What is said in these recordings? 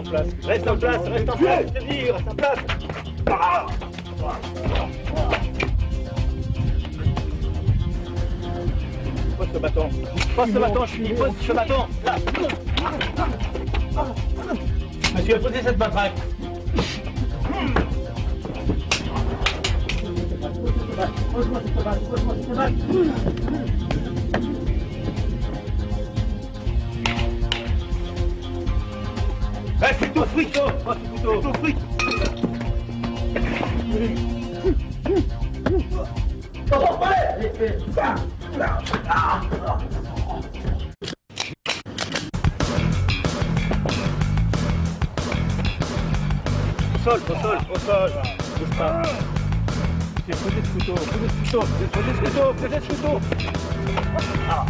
en place. Reste en place, reste en place, je te dis, reste en place. Ah Pose ce bâton. Pose ce bâton, je finis. Pose ce bâton. Monsieur, posez cette matraque, pose-moi cette matraque. Eh, c'est tout frito Oh, c'est Oh, ouais Au sol, au sol, au sol. Bouge pas posez ce couteau, posez ce couteau, posez ce couteau, posez ce couteau Ah.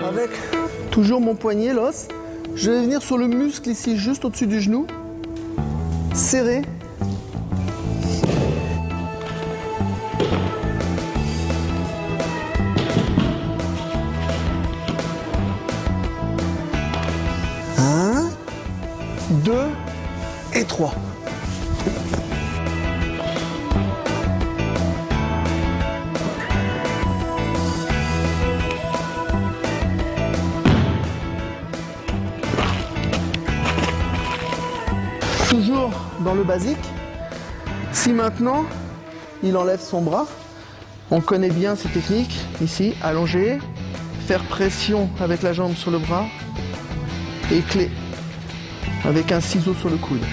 Avec toujours mon poignet, l'os, je vais venir sur le muscle ici, juste au-dessus du genou. Serrer. Un, deux et trois. Dans le basique. Si maintenant, il enlève son bras, on connaît bien ces techniques. Ici, allonger, faire pression avec la jambe sur le bras et clé avec un ciseau sur le coude.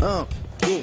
Deux. Ouh,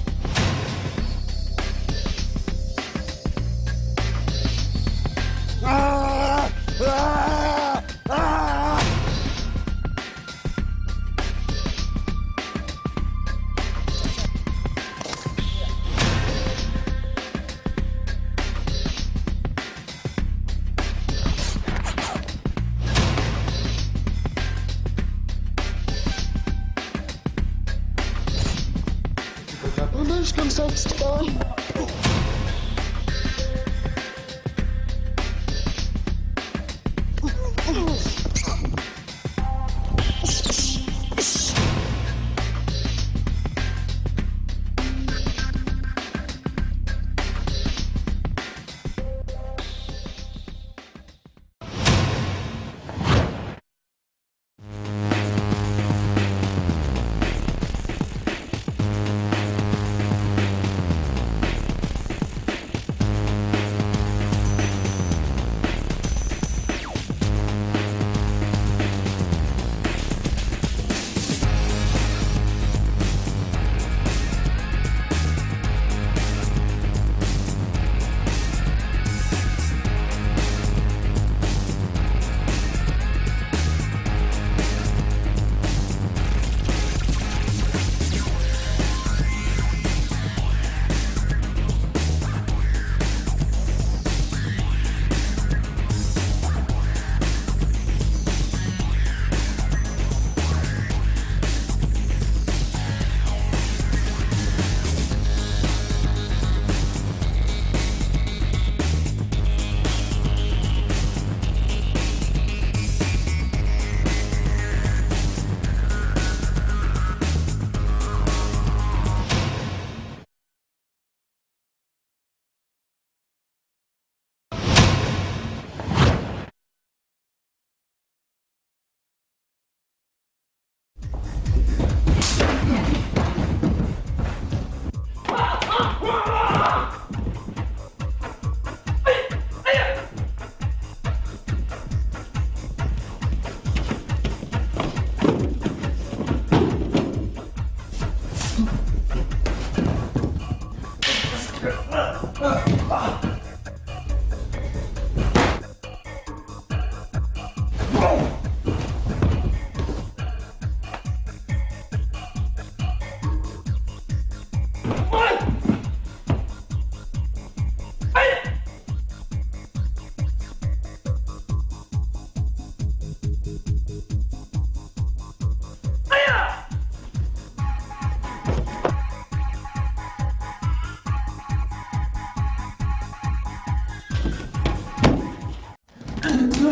On bouge comme ça,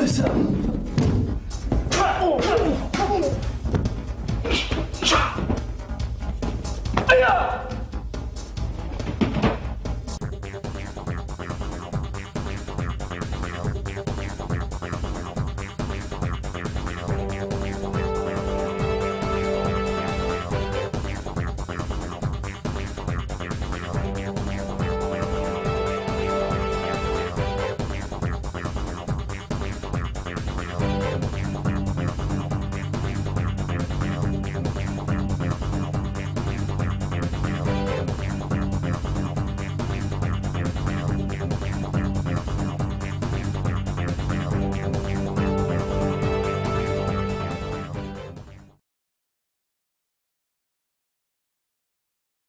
c'est pas vrai. Aïe